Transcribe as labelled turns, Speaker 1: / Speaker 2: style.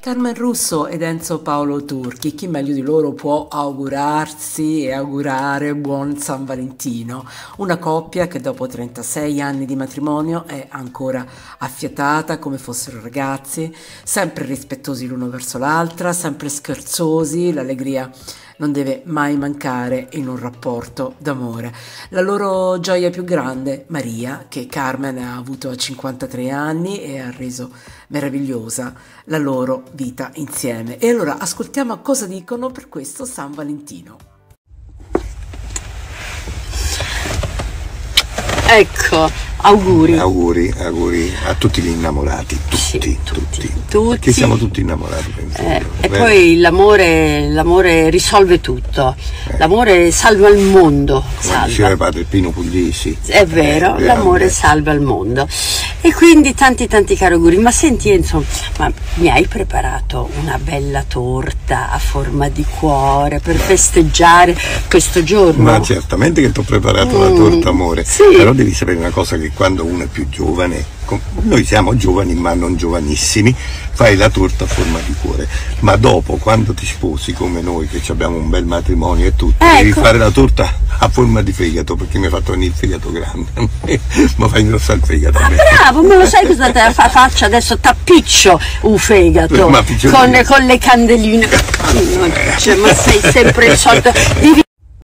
Speaker 1: Carmen Russo ed Enzo Paolo Turchi, chi meglio di loro può augurarsi e augurare buon San Valentino? Una coppia che dopo 36 anni di matrimonio è ancora affiatata come fossero ragazzi, sempre rispettosi l'uno verso l'altra, sempre scherzosi, l'allegria non deve mai mancare in un rapporto d'amore. La loro gioia più grande, Maria, che Carmen ha avuto a 53 anni e ha reso meravigliosa la loro vita insieme. E allora ascoltiamo cosa dicono per questo San Valentino.
Speaker 2: Ecco, Auguri.
Speaker 3: Auguri, auguri a tutti gli innamorati, tutti, sì, tutti, tutti. tutti. Siamo tutti innamorati.
Speaker 2: Eh, e poi l'amore, l'amore, risolve tutto, eh. l'amore salva il mondo.
Speaker 3: Come salva. diceva padre Pino Puglisi.
Speaker 2: È vero, eh, l'amore salva il mondo. E quindi tanti tanti cari auguri. Ma senti Enzo, ma mi hai preparato una bella torta a forma di cuore per festeggiare questo giorno?
Speaker 3: Ma certamente che ti ho preparato mm, la torta amore, sì. però devi sapere una cosa che quando uno è più giovane, noi siamo giovani ma non giovanissimi, fai la torta a forma di cuore, ma dopo quando ti sposi come noi che abbiamo un bel matrimonio e tutto, ecco. devi fare la torta a forma di fegato perché mi ha fatto venire il fegato grande, ma fai ingrossare il fegato.
Speaker 2: Ah, bravo, ma lo sai cosa te fa, faccio adesso? Tappiccio un fegato con, con, le candeline. Cioè, ma sei sempre il solito.